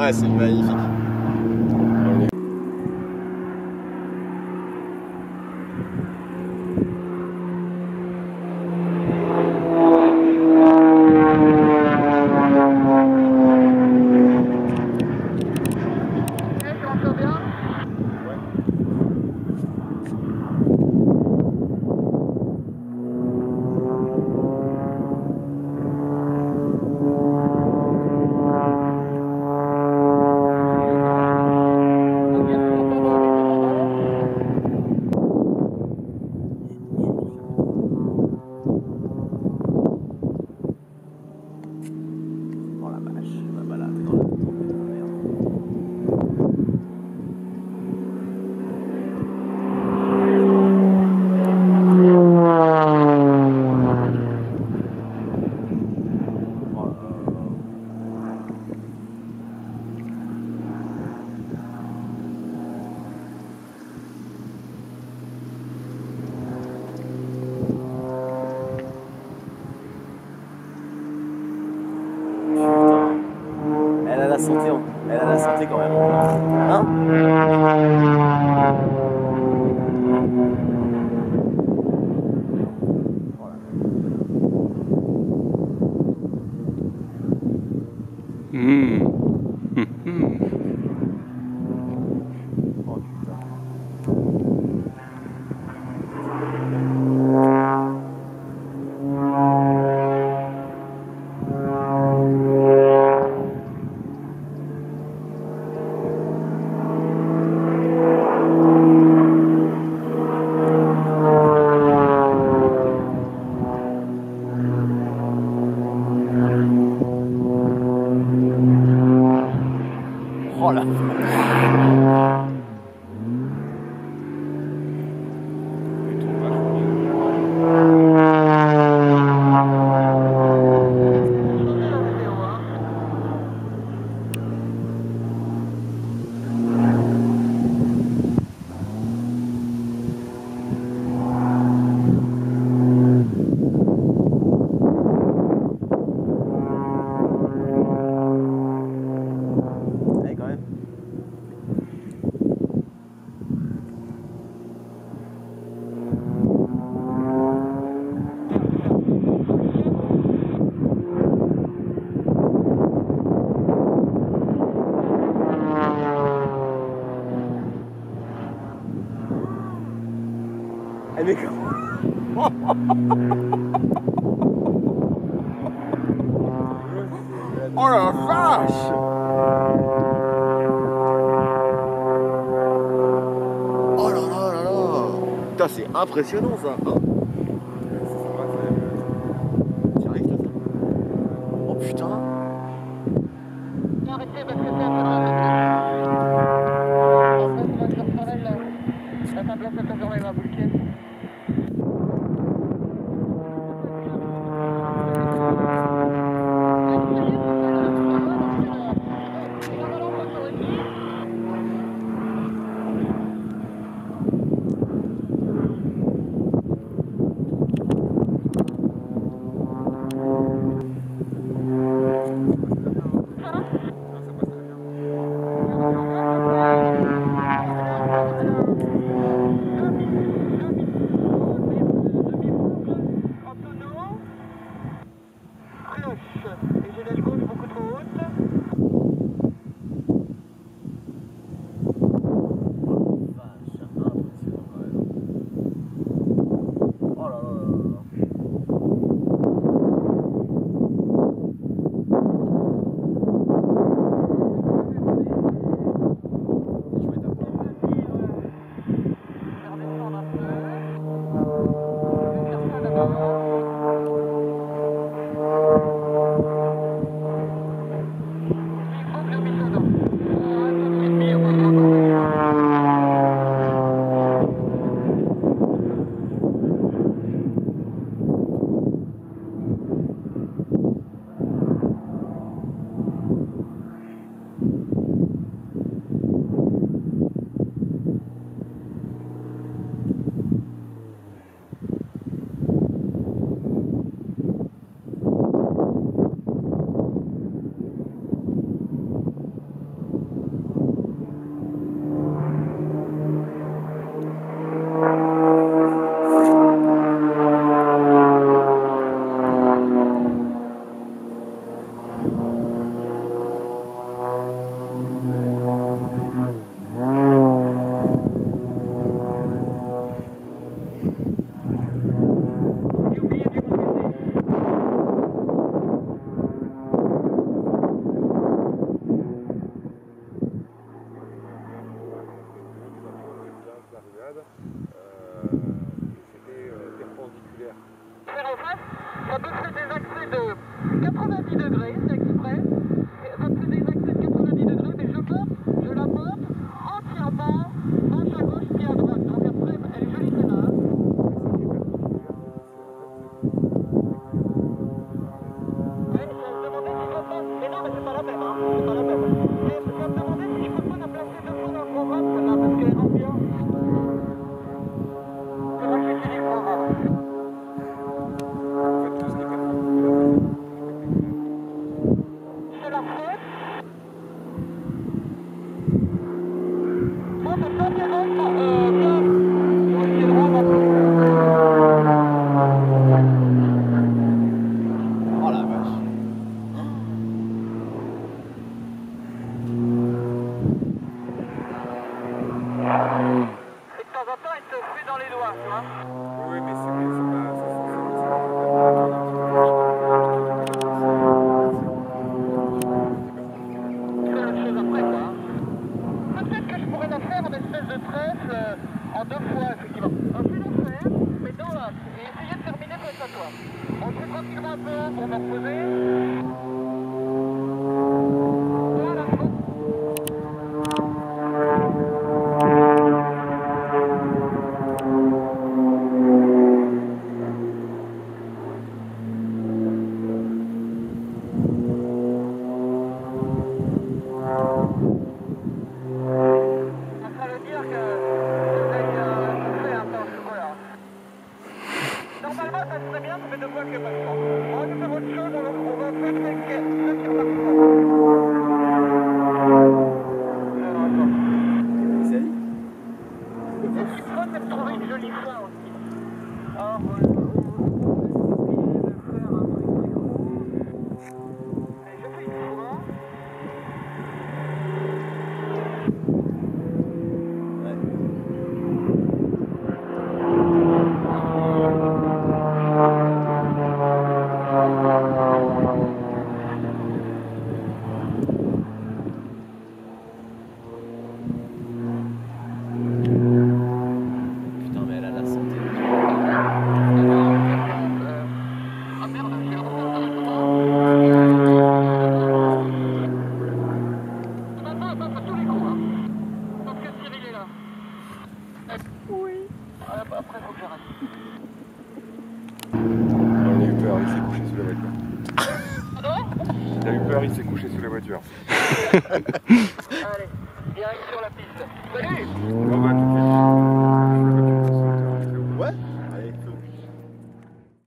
Ouais c'est magnifique. santé, hein. elle a la santé quand même. Hein voilà. mmh. Mmh. mmh. oh la vache Oh là là là là c'est impressionnant ça. Ça peut faire des accès de 90 degrés, c'est exprès. Ça peut faire des accès de 90 degrés, mais je porte, je la porte entièrement de presse euh, en deux fois. Oh, il s'est couché sous la voiture. Il a eu peur, il s'est couché sous la voiture. Allez, direct sur la piste. Salut bah,